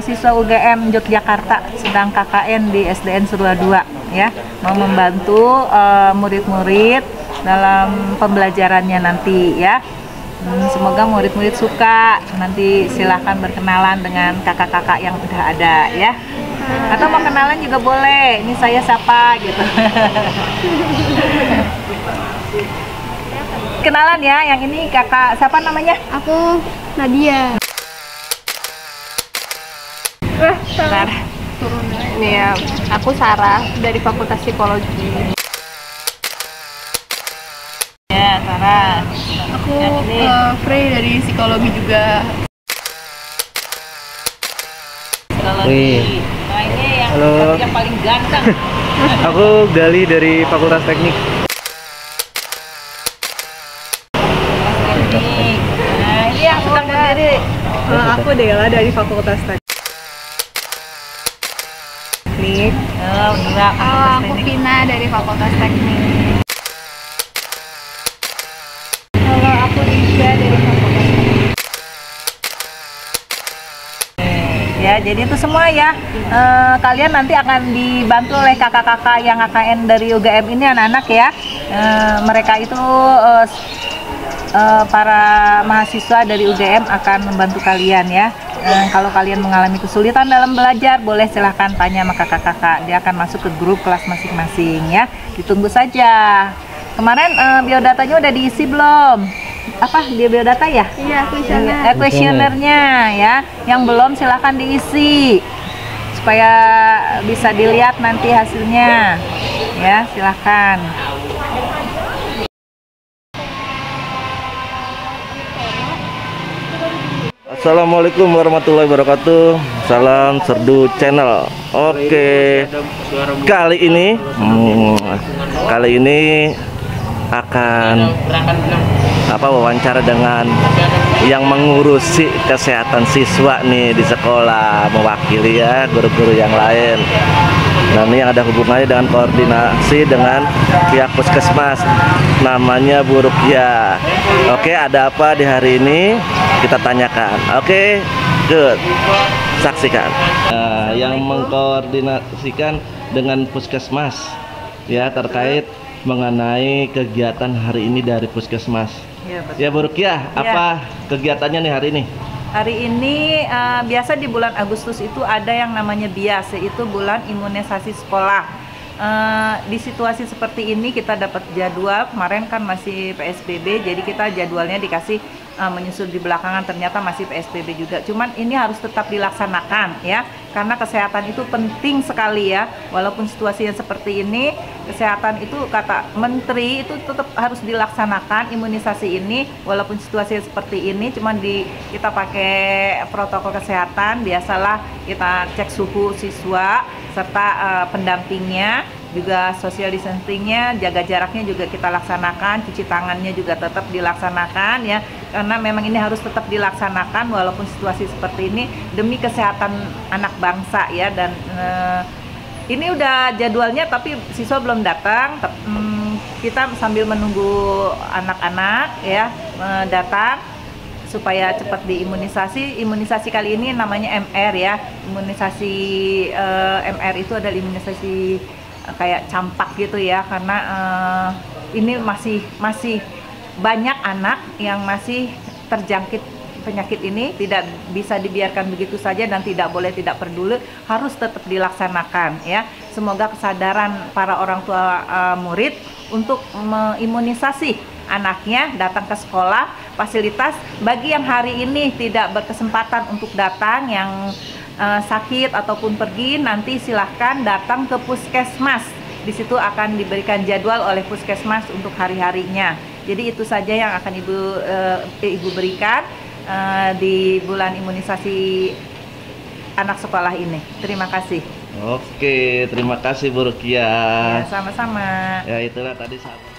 mahasiswa UGM Yogyakarta sedang KKN di SDN Surua 2 ya, mau membantu eh, murid-murid dalam pembelajarannya nanti ya. Hmm, semoga murid-murid suka. Nanti silahkan berkenalan dengan kakak-kakak yang udah ada ya. Atau mau kenalan juga boleh. Ini saya siapa gitu. kenalan ya, yang ini kakak siapa namanya? Aku Nadia. Bentar. Ini ya, aku Sarah dari Fakultas Psikologi. Ya, Sarah. Aku eh, Frey dari Psikologi juga. Psikologi. Wih. Nah, ini yang Halo. yang paling ganteng. Aku Gali dari Fakultas Teknik. Teknik. Nah, ini yang berdiri. Eh, aku Dela dari Fakultas Teknik. Oh, enggak. Oh, aku Vina dari Fakultas Teknik. Kalau aku dari Fakultas Teknik. Ya, jadi itu semua ya. Eh, kalian nanti akan dibantu oleh kakak-kakak yang AKN dari UGM ini anak-anak ya. Eh, mereka itu eh, s- eh, para mahasiswa dari UGM akan membantu kalian ya. Eh, kalau kalian mengalami kesulitan dalam belajar, boleh silahkan tanya sama kakak-kakak. Dia akan masuk ke grup kelas masing-masing ya. Ditunggu saja. Kemarin eh, biodatanya udah diisi belum? Apa dia biodata ya? Iya, Isyana. eh, kuesionernya ya. Yang belum silahkan diisi supaya bisa dilihat nanti hasilnya. Ya, silahkan. Assalamualaikum warahmatullahi wabarakatuh. Salam Serdu Channel. Oke. Kali ini hmm, kali ini akan apa wawancara dengan yang mengurusi kesehatan siswa nih di sekolah mewakili ya guru-guru yang lain. Nah ini yang ada hubungannya dengan koordinasi dengan pihak puskesmas namanya Bu Rukia. Oke ada apa di hari ini kita tanyakan. Oke good saksikan. Nah, yang mengkoordinasikan dengan puskesmas ya terkait mengenai kegiatan hari ini dari puskesmas. Ya, betul. Ya Bu Rukiah, apa kegiatannya nih hari ini? Hari ini eh, biasa di bulan Agustus itu ada yang namanya BIAS, yaitu bulan imunisasi sekolah. Eh, di situasi seperti ini kita dapat jadwal kemarin kan masih PSBB, jadi kita jadwalnya dikasih eh, menyusul di belakangan ternyata masih PSBB juga. Cuman ini harus tetap dilaksanakan ya, karena kesehatan itu penting sekali ya. Walaupun situasi yang seperti ini, kesehatan itu kata Menteri itu tetap harus dilaksanakan imunisasi ini, walaupun situasi seperti ini, cuman di kita pakai protokol kesehatan, biasalah kita cek suhu siswa serta eh, pendampingnya juga social distancingnya, jaga jaraknya juga kita laksanakan, cuci tangannya juga tetap dilaksanakan ya, karena memang ini harus tetap dilaksanakan walaupun situasi seperti ini demi kesehatan anak bangsa ya. Dan eh, ini udah jadwalnya tapi siswa belum datang, hmm, kita sambil menunggu anak-anak ya eh, datang supaya cepat diimunisasi. Imunisasi kali ini namanya MR ya. Imunisasi eh, MR itu adalah imunisasi eh, kayak campak gitu ya karena eh, ini masih masih banyak anak yang masih terjangkit penyakit ini tidak bisa dibiarkan begitu saja dan tidak boleh tidak peduli harus tetap dilaksanakan ya semoga kesadaran para orang tua eh, murid untuk mengimunisasi anaknya datang ke sekolah fasilitas bagi yang hari ini tidak berkesempatan untuk datang yang eh, sakit ataupun pergi nanti silahkan datang ke puskesmas di situ akan diberikan jadwal oleh puskesmas untuk hari-harinya jadi itu saja yang akan ibu eh, ibu berikan eh, di bulan imunisasi anak sekolah ini terima kasih Oke, terima kasih Bu Rukiah. ya sama-sama Ya itulah tadi sahabat.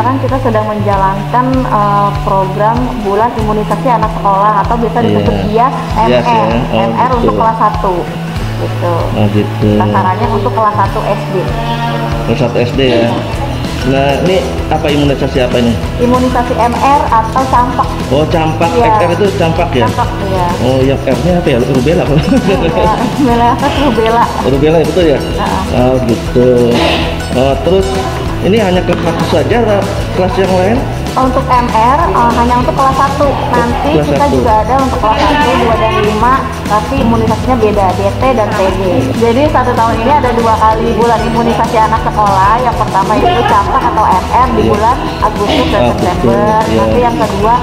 Kita sedang menjalankan eh, program bulan imunisasi anak sekolah atau biasa disebut Iya. BIAS BIAS MR, ya. Oh, MR untuk gitu. kelas 1 gitu. Oh gitu. Sasarannya untuk kelas 1 SD. Kelas satu SD ya. Nah, ini apa imunisasi apa ini? Imunisasi MR atau campak. Oh, campak. Iya. XR itu campak ya? Campak ya. Oh, yang R-nya apa ya? Rubella. Ya, Melefes rubella. Rubella ya betul ya? Heeh. Oh, gitu. Oh, terus ini hanya kelas satu saja kelas yang lain? Untuk MR eh, hanya untuk kelas 1. Nanti Kelas kita satu. juga ada untuk kelas 1, 2 dan 5, tapi imunisasinya beda, DT dan TB. Jadi satu tahun ini ada dua kali bulan imunisasi anak sekolah. Yang pertama itu campak atau MR di Iya. bulan Agustus dan Agustus, September. iya. Nanti yang kedua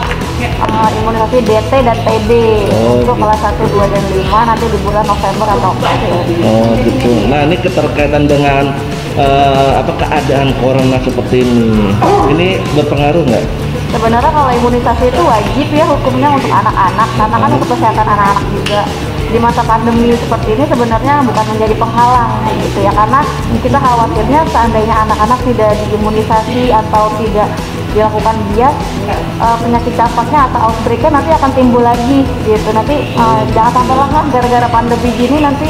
eh, imunisasi DT dan TB Oh, untuk gitu. kelas 1, 2 dan 5 nanti di bulan November atau Oktober. Oh, gitu. Nah, ini keterkaitan dengan eh, apa keadaan corona seperti ini. Ini berpengaruh nggak? Sebenarnya kalau imunisasi itu wajib ya hukumnya untuk anak-anak karena kan untuk kesehatan anak-anak juga di masa pandemi seperti ini sebenarnya bukan menjadi penghalang gitu ya karena kita khawatirnya seandainya anak-anak tidak diimunisasi atau tidak dilakukan bias eh, penyakit campaknya atau outbreaknya nanti akan timbul lagi gitu nanti eh, jangan sampai lengah gara-gara pandemi gini nanti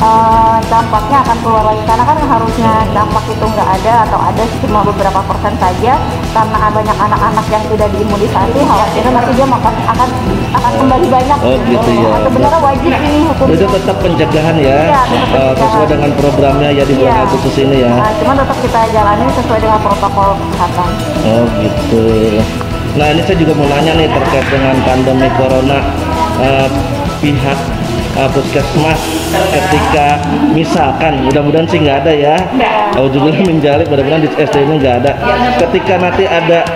eh, dampaknya akan keluar lagi karena kan harusnya dampak itu nggak ada atau ada cuma beberapa persen saja karena banyak anak-anak yang tidak diimunisasi khawatirnya nanti dia akan akan akan kembali banyak Oh, gitu ya. Sebenarnya wajib ini hukumnya Itu tetap pencegahan ya, Iya, tetap pencegahan. sesuai dengan programnya ya di bulan Iya. Agustus ini ya. Nah, cuman tetap kita jalani sesuai dengan protokol kesehatan Oh gitu. Nah ini saya juga mau nanya nih terkait dengan pandemi corona eh, pihak eh, puskesmas ketika misalkan mudah-mudahan sih nggak ada ya. Kalau juga menjalik mudah-mudahan di SD ini nggak ada. Ketika nanti ada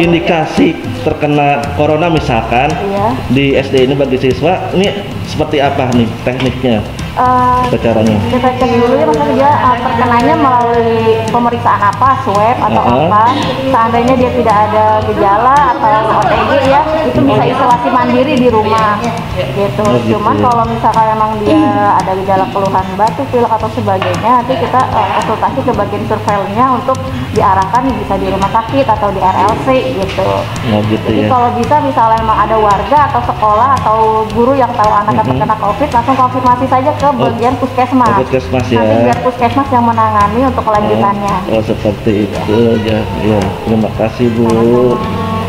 indikasi terkena corona misalkan Iya. di SD ini bagi siswa ini seperti apa nih tekniknya Eh, caranya? kita cek dulu ya maksudnya dia uh, terkenanya melalui pemeriksaan apa swab atau Uh-uh. apa seandainya dia tidak ada gejala atau OTG ya itu bisa isolasi mandiri di rumah gitu Oh, gitu cuman ya. kalau misalkan emang dia ada gejala keluhan batuk pilek atau sebagainya nanti kita uh, konsultasi ke bagian surveillance-nya untuk diarahkan bisa di rumah sakit atau di RLC gitu Oh gitu jadi ya. kalau bisa misalnya emang ada warga atau sekolah atau guru yang tahu anaknya Mhm. terkena COVID langsung konfirmasi saja ke bagian puskesmas. Oh, puskesmas ya. Nanti biar puskesmas yang menangani untuk kelanjutannya. Oh, oh, seperti itu ya. Ya, terima kasih Bu.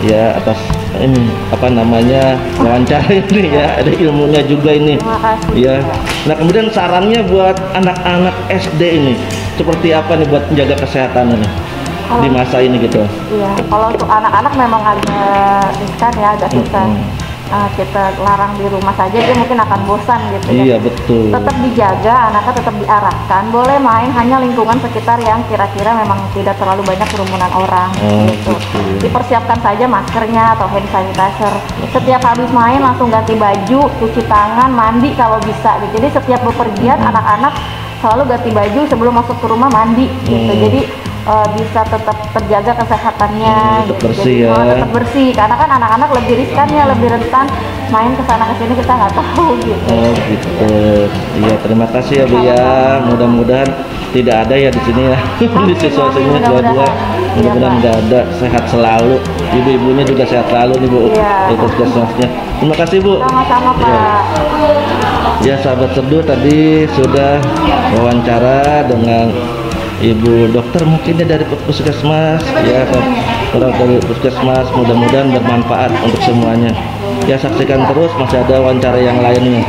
Ya atas ini apa namanya wawancara ini ya. Ada ilmunya juga ini. Terima kasih. Ya. Nah, kemudian sarannya buat anak-anak SD ini seperti apa nih buat menjaga kesehatan ini di masa ini gitu. Iya, kalau untuk anak-anak memang agak riskan ya, agak susah. Mm-mm. Uh, kita larang di rumah saja dia mungkin akan bosan gitu ya. Iya, betul. Tetap dijaga, anaknya tetap diarahkan. Boleh main hanya lingkungan sekitar yang kira-kira memang tidak terlalu banyak kerumunan orang Oh, gitu. gitu. Dipersiapkan saja maskernya atau hand sanitizer. Setiap habis main langsung ganti baju, cuci tangan, mandi kalau bisa. gitu. Jadi setiap bepergian anak-anak selalu ganti baju sebelum masuk ke rumah mandi gitu. Hmm. Jadi eh, bisa tetap terjaga kesehatannya Hmm, tetap gitu. bersih Jadi, ya. oh, tetap bersih karena kan anak-anak lebih riskan ya, lebih rentan main ke sana ke sini kita nggak tahu gitu. Oh gitu. Iya terima kasih ya Bu ya. Mudah-mudahan tidak ada ya di sini ya di siswa sini Amin, dua-dua. mudah-mudahan. Iya, nggak ada. Sehat selalu. Ibu-ibunya juga sehat selalu nih Bu. Iya. Di puskesmasnya. Terima kasih Bu. Sama-sama Iya. Pak. Ya sahabat serdu tadi sudah wawancara dengan Ibu dokter mungkin ya dari puskesmas. Ya orang dari puskesmas mudah-mudahan bermanfaat untuk semuanya. Ya saksikan terus masih ada wawancara yang lainnya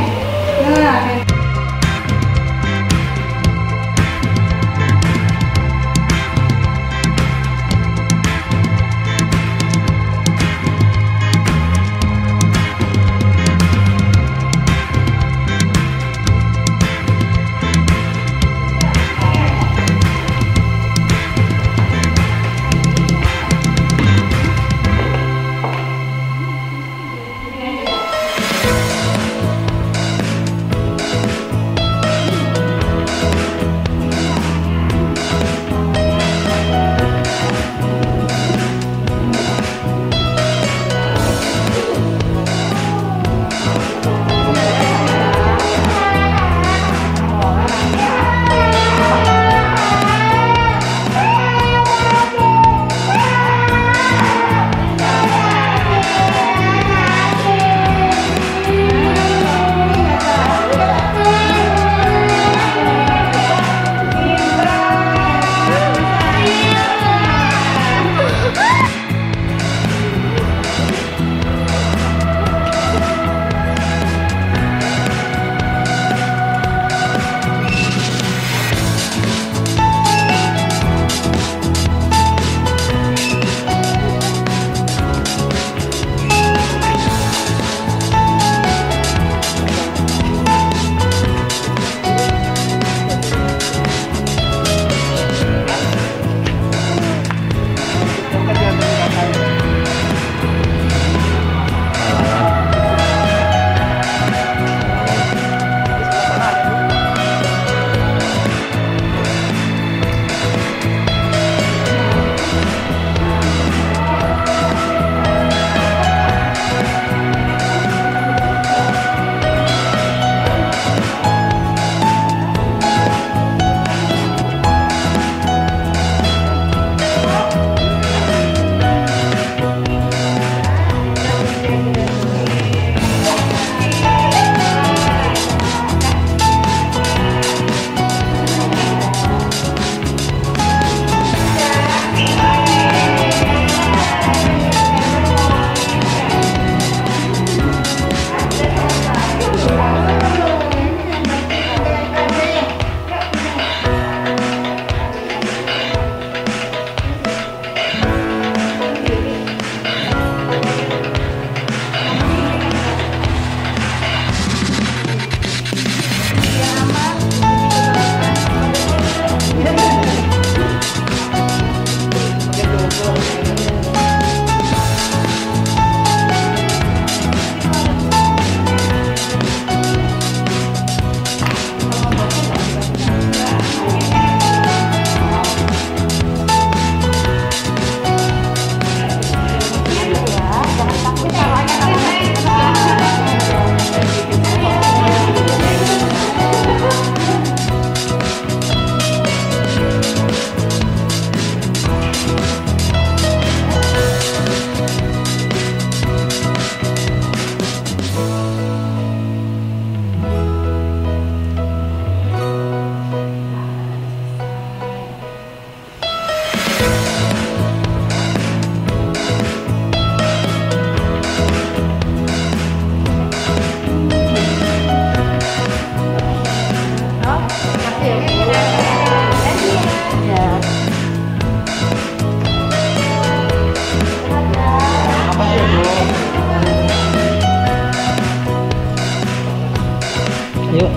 yuk.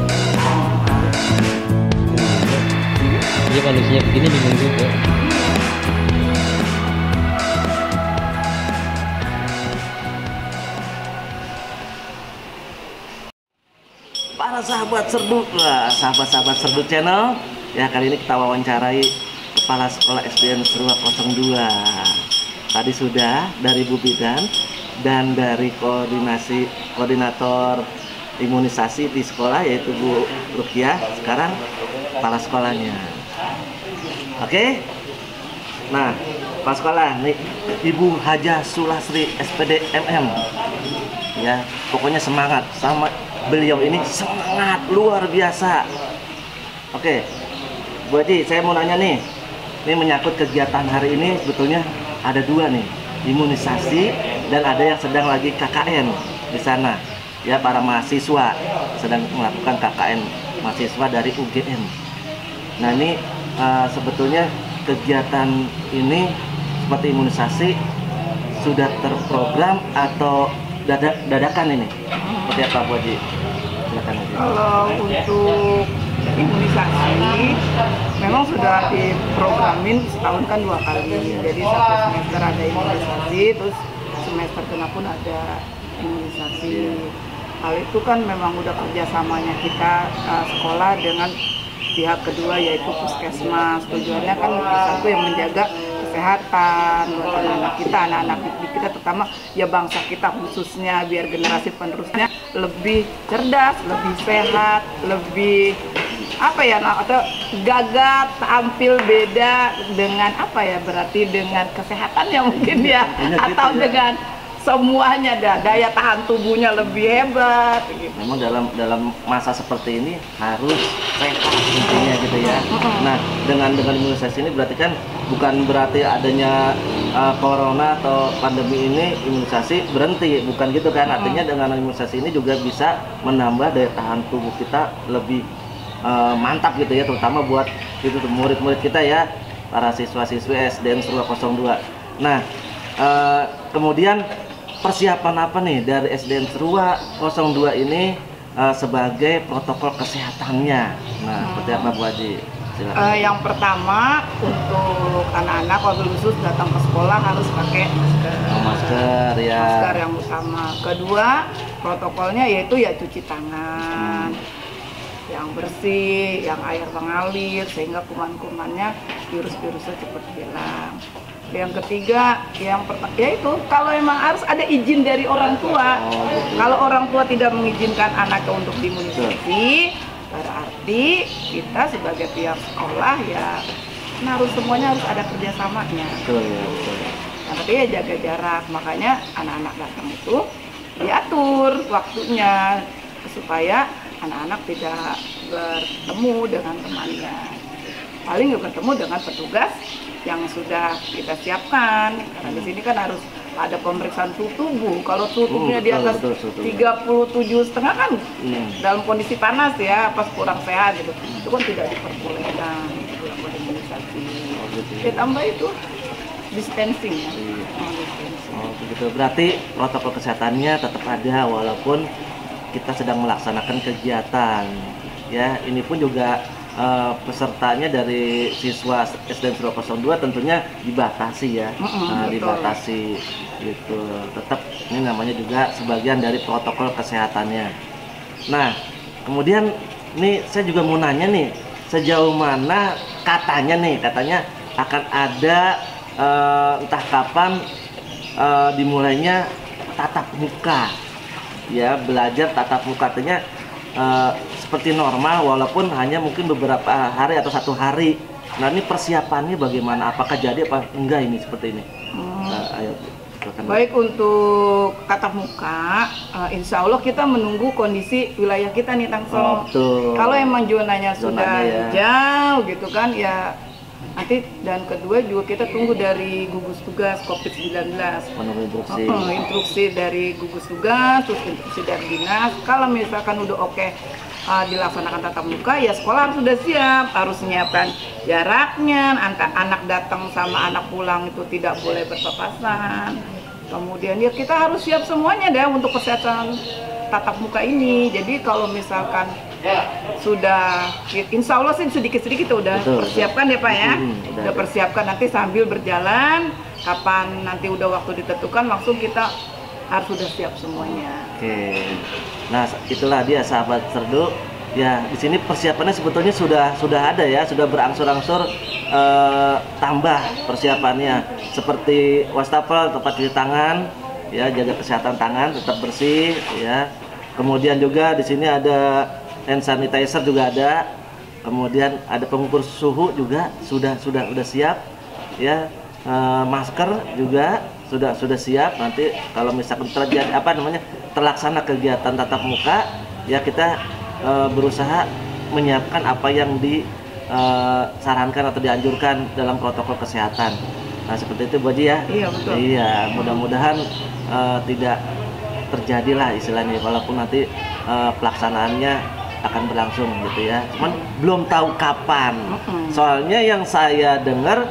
Dia manusia begini bingung juga. Para sahabat serdu lah sahabat-sahabat serdu channel ya kali ini kita wawancarai kepala sekolah SDN Serua 02 tadi sudah dari Bu Bidan dan dari koordinasi koordinator imunisasi di sekolah yaitu Bu Rukiah sekarang kepala sekolahnya. Oke? Nah kepala sekolah nih Ibu Haja Sulasri SPD MM ya pokoknya semangat. Sama beliau ini semangat luar biasa. Oke Bu Haji saya mau nanya nih. Ini menyangkut kegiatan hari ini sebetulnya ada dua nih imunisasi dan ada yang sedang lagi KKN di sana ya para mahasiswa sedang melakukan KKN mahasiswa dari UGM nah ini eh, sebetulnya kegiatan ini seperti imunisasi sudah terprogram atau dada- dadakan ini seperti apa Bu Haji silakan Bu Haji. Kalau untuk imunisasi memang sudah diprogramin setahun kan dua kali. Jadi satu semester ada imunisasi, terus semester kena pun ada imunisasi. Hal itu kan memang udah kerjasamanya kita uh, sekolah dengan pihak kedua yaitu puskesmas. Tujuannya kan satu yang menjaga kesehatan buat anak-anak kita, anak-anak didik kita terutama ya bangsa kita khususnya biar generasi penerusnya lebih cerdas, lebih sehat, lebih apa ya nah, atau gagah tampil beda dengan apa ya berarti dengan kesehatannya mungkin ya Banyak gitu atau ya. Semuanya dah daya tahan tubuhnya lebih hebat gitu. memang dalam dalam masa seperti ini harus sehat intinya gitu ya. Nah dengan dengan imunisasi ini berarti kan bukan berarti adanya uh, corona atau pandemi ini imunisasi berhenti, bukan gitu kan? Artinya dengan imunisasi ini juga bisa menambah daya tahan tubuh kita lebih uh, mantap gitu ya, terutama buat itu murid-murid kita ya, para siswa-siswi SDN Serua 02. Nah uh, kemudian persiapan apa nih dari SDN Serua 02 ini uh, sebagai protokol kesehatannya. Nah, seperti apa Bu Haji? Silakan. Eh, yang pertama untuk anak-anak wabil khusus datang ke sekolah harus pakai masker. Oh, masker ya. Masker yang utama. Kedua protokolnya yaitu ya cuci tangan yang bersih, yang air mengalir sehingga kuman-kumannya virus-virusnya cepat hilang. Yang ketiga, yang pertama yaitu kalau emang harus ada izin dari orang tua. Kalau orang tua tidak mengizinkan anaknya untuk diimunisasi, berarti kita sebagai pihak sekolah ya nah harus semuanya harus ada kerjasamanya. Betul ya, betul. Yang ketiga jaga jarak, makanya anak-anak datang itu diatur waktunya supaya anak-anak tidak bertemu dengan temannya. Paling bertemu dengan petugas yang sudah kita siapkan. Karena di sini kan harus ada pemeriksaan suhu tubuh. Kalau suhu tubuhnya di atas suhu tubuhnya. 37 setengah kan Hmm. dalam kondisi panas ya, pas kurang sehat gitu. Itu kan tidak diperbolehkan dilakukan imunisasi. Oh, gitu ya. Ditambah itu dispensing ya. Iya. Oh, dispensing. Oh, begitu. Berarti protokol kesehatannya tetap ada walaupun kita sedang melaksanakan kegiatan. Ya, ini pun juga eh, pesertanya dari siswa SDN Surabaya 02 tentunya dibatasi ya. Mm-mm, Nah, betul. dibatasi gitu. Tetap ini namanya juga sebagian dari protokol kesehatannya. Nah, kemudian nih saya juga mau nanya nih, sejauh mana katanya nih, katanya akan ada eh, entah kapan eh, dimulainya tatap muka, ya belajar tatap muka artinya eh, seperti normal walaupun hanya mungkin beberapa hari atau satu hari. Nah ini persiapannya bagaimana? Apakah jadi apa enggak ini seperti ini? Eh, ayo, silakan. Baik untuk tatap muka, eh, insya Allah kita menunggu kondisi wilayah kita nih Tangsel. Oh. Kalau emang zonanya sudah Zonanya ya. jauh gitu kan ya nanti dan kedua juga kita tunggu dari gugus tugas COVID-19. menurut instruksi. Oh, instruksi dari gugus tugas, terus instruksi dari dinas. Kalau misalkan udah oke uh, dilaksanakan tatap muka, ya sekolah harus sudah siap, harus menyiapkan jaraknya, anak, anak datang sama anak pulang itu tidak boleh berpapasan. Kemudian ya kita harus siap semuanya deh untuk kesehatan tatap muka ini. Jadi kalau misalkan sudah insya Allah sih sedikit-sedikit udah Betul, persiapkan ya Pak ya Hmm, udah udah persiapkan nanti sambil berjalan kapan nanti udah waktu ditentukan langsung kita harus sudah siap semuanya Oke. Nah, itulah dia sahabat serdu. Ya, di sini persiapannya sebetulnya sudah sudah ada ya, sudah berangsur-angsur eh, tambah persiapannya seperti wastafel tempat cuci tangan, ya jaga kesehatan tangan tetap bersih ya. Kemudian juga di sini ada hand sanitizer juga ada. Kemudian ada pengukur suhu juga sudah sudah sudah siap ya. Eh, masker juga sudah sudah siap. Nanti kalau misalkan terjadi apa namanya terlaksana kegiatan tatap muka ya kita eh, berusaha menyiapkan apa yang disarankan atau dianjurkan dalam protokol kesehatan. Nah seperti itu Bu Haji ya? Iya, betul. iya mudah-mudahan eh, tidak terjadilah istilahnya walaupun nanti eh, pelaksanaannya akan berlangsung gitu ya. Cuman belum tahu kapan. Soalnya yang saya dengar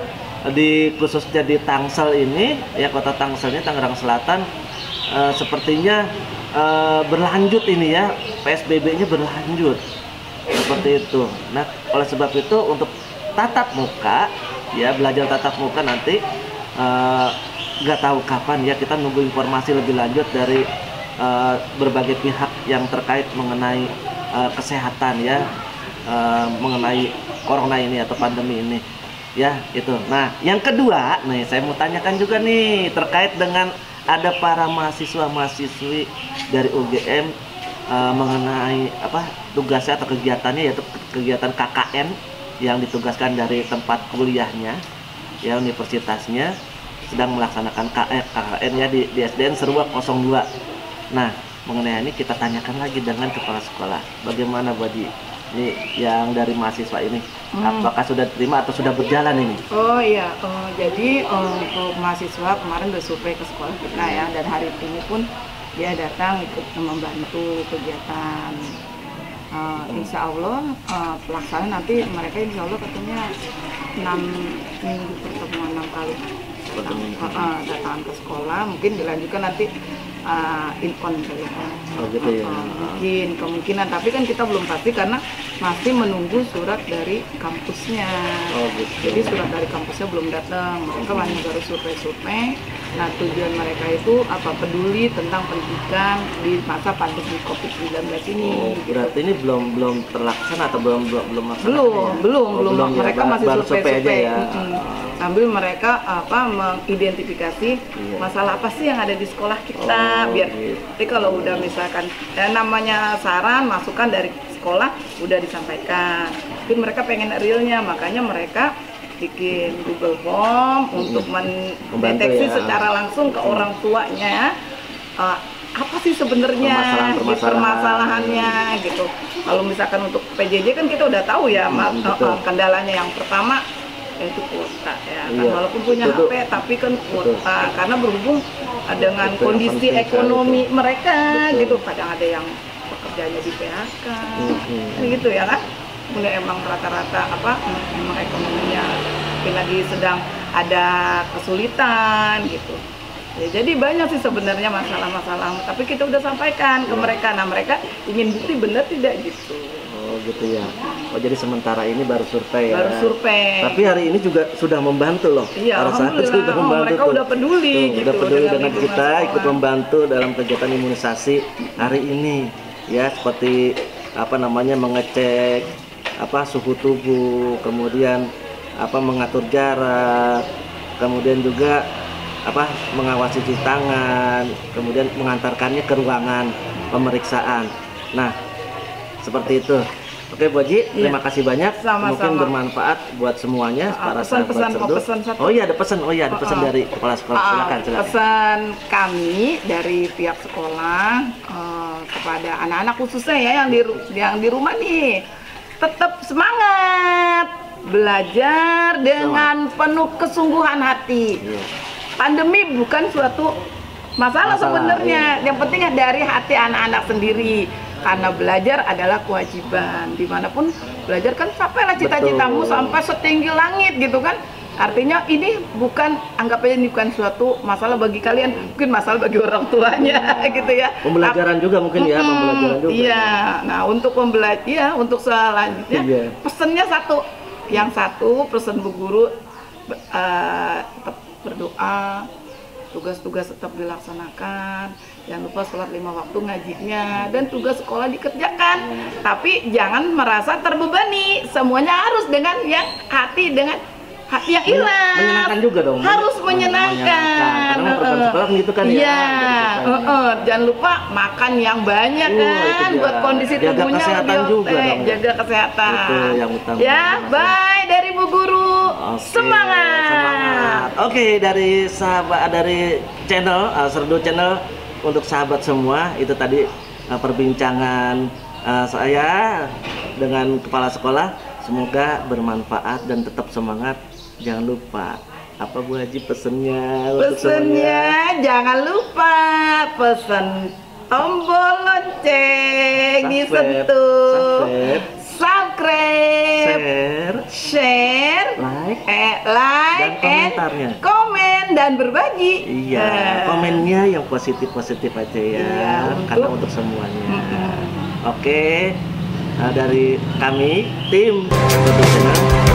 di khususnya di Tangsel ini ya kota Tangsel ini Tangerang Selatan eh, sepertinya eh, berlanjut ini ya PSBB-nya berlanjut seperti itu. Nah oleh sebab itu untuk tatap muka ya belajar tatap muka nanti eh, nggak tahu kapan ya kita nunggu informasi lebih lanjut dari eh, berbagai pihak yang terkait mengenai eh, kesehatan ya eh, mengenai corona ini atau pandemi ini ya itu. Nah yang kedua nih saya mau tanyakan juga nih terkait dengan ada para mahasiswa mahasiswi dari UGM eh, mengenai apa tugasnya atau kegiatannya yaitu kegiatan KKN yang ditugaskan dari tempat kuliahnya ya universitasnya sedang melaksanakan K- eh, KKN ya di, di SDN Serua 02 nah mengenai ini kita tanyakan lagi dengan kepala sekolah. Bagaimana Badi ini yang dari mahasiswa ini. Apakah sudah terima atau sudah berjalan ini? Oh iya, eh, jadi eh, untuk mahasiswa kemarin udah survei ke sekolah kita ya, dan hari ini pun dia datang ikut membantu kegiatan. Eh, insya Allah eh, pelaksanaan nanti mereka insya Allah katanya 6 minggu pertemuan 6 kali datang, eh, datang ke sekolah, mungkin dilanjutkan nanti eh, infon kali ya. Oh, gitu ya. Eh, mungkin kemungkinan, tapi kan kita belum pasti karena masih menunggu surat dari kampusnya. Oh, gitu. Jadi surat dari kampusnya belum datang, mereka hanya baru survei-survei. Nah tujuan mereka itu apa peduli tentang pendidikan di masa pandemi COVID-19 ini. Oh, gitu. berarti ini belum belum terlaksana atau belum belum belum belum, ya? belum, Oh, belum, ya, Mereka baru- masih baru survei aja survei-survei. ya. Mm-mm. Sambil mereka apa mengidentifikasi Iya. masalah apa sih yang ada di sekolah kita, Oh, biar gitu. nanti kalau udah misalkan ya namanya saran masukan dari sekolah udah disampaikan. Mungkin mereka pengen realnya, makanya mereka bikin Google Form untuk mendeteksi ya. secara langsung ke orang tuanya uh, apa sih sebenarnya Permasalahan- permasalahannya gitu. Kalau misalkan untuk PJJ kan kita udah tahu ya Hmm, uh, betul. uh, kendalanya yang pertama yaitu kuota ya kan Iya. walaupun punya Itu HP tapi kan kuota karena berhubung dengan Itu yang kondisi penting ekonomi sekali mereka Betul. gitu kadang ada yang pekerjaannya di PHK Hmm. gitu ya kan mulai emang rata-rata apa emang ekonominya mungkin lagi sedang ada kesulitan gitu ya, jadi banyak sih sebenarnya masalah-masalah tapi kita udah sampaikan ke mereka nah mereka ingin bukti benar tidak gitu Oh gitu ya. Oh jadi sementara ini baru survei ya. baru survei Tapi hari ini juga sudah membantu loh. Iya, alhamdulillah. sudah Oh, membantu mereka tuh. udah peduli Tuh, gitu Udah peduli dengan dengan, kita ikut sekolah. membantu dalam kegiatan imunisasi hari ini ya seperti apa namanya mengecek apa suhu tubuh, kemudian apa mengatur jarak, kemudian juga apa mengawasi cuci tangan, kemudian mengantarkannya ke ruangan pemeriksaan. Nah, seperti itu. Oke, Bu Haji, terima kasih banyak. Iya. Sama-sama. Mungkin bermanfaat buat semuanya Ah, para pesan-pesan, sahabat mau Serdu. pesan satu? Oh iya, ada pesan. Oh iya, ada pesan ah. dari kepala sekolah. Ah, Silakan, silakan. Pesan kami dari pihak sekolah eh, kepada anak-anak khususnya ya yang di yang di rumah nih tetap semangat belajar dengan penuh kesungguhan hati. Iya. Pandemi bukan suatu masalah, Masalah, sebenarnya. Yang penting dari hati anak-anak sendiri. Karena belajar adalah kewajiban. Di mana pun belajar kan sampailah cita-citamu sampai setinggi langit gitu kan. Artinya ini bukan anggap aja ini bukan suatu masalah bagi kalian, mungkin masalah bagi orang tuanya gitu ya. Pembelajaran juga mungkin ya, Mm-mm, pembelajaran juga. Iya. Nah, untuk pembelajar ya, untuk selanjutnya Iya. pesennya satu. Yang satu pesen bu guru eh, tetap berdoa, tugas-tugas tetap dilaksanakan. Jangan lupa sholat lima waktu ngajinya dan tugas sekolah dikerjakan. Tapi jangan merasa terbebani. Semuanya harus dengan yang hati dengan Men- ikhlas. menyenangkan juga dong. Harus Men- menyenangkan. menyenangkan. Karena program sekolah gitu kan ya. Gitu kan. heeh. jangan lupa makan yang banyak itu kan buat kondisi Jaga tubuhnya kesehatan lebih juga dong. Jaga kesehatan. Itu yang utama. Ya, bye dari Bu Guru. Oke, Semangat. semangat. Oke, dari sahabat dari channel uh, Serdu Channel untuk sahabat semua itu tadi uh, perbincangan uh, saya dengan kepala sekolah. Semoga bermanfaat dan tetap semangat. Jangan lupa apa Bu Haji pesennya untuk? Pesennya jangan lupa pesen tombol lonceng Subscribe, disentuh. subscribe. Subscribe. Share, share, like, eh, like, Dan komentarnya. and komen dan berbagi. Iya, Eh, komennya yang positif-positif aja ya, Iya, untuk- karena untuk semuanya. Mm-mm. Oke, nah, dari kami tim Channel